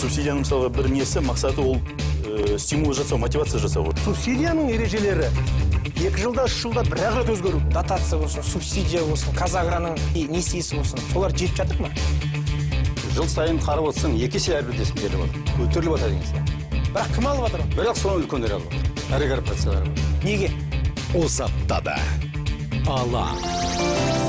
субсидияның мысалға бір несі мақсаты ол ә, стимул жасау мотивация жасау субсидияның ережелері. Екі жылда үш жылда бір ақ рет өзгеру. Дотация болсын субсидия болсын қазагроның несиесі болсын. Солар жетіп жатыр ма? Жыл сайын қарап отырсаң екі есе әрбірдесін беріп отыр. Көтеріліп жатыр деген бірақ кім алып жатыр бірақ соның үлкендері алып жатыр ірі корпорациялар неге? Осы аптада алаң.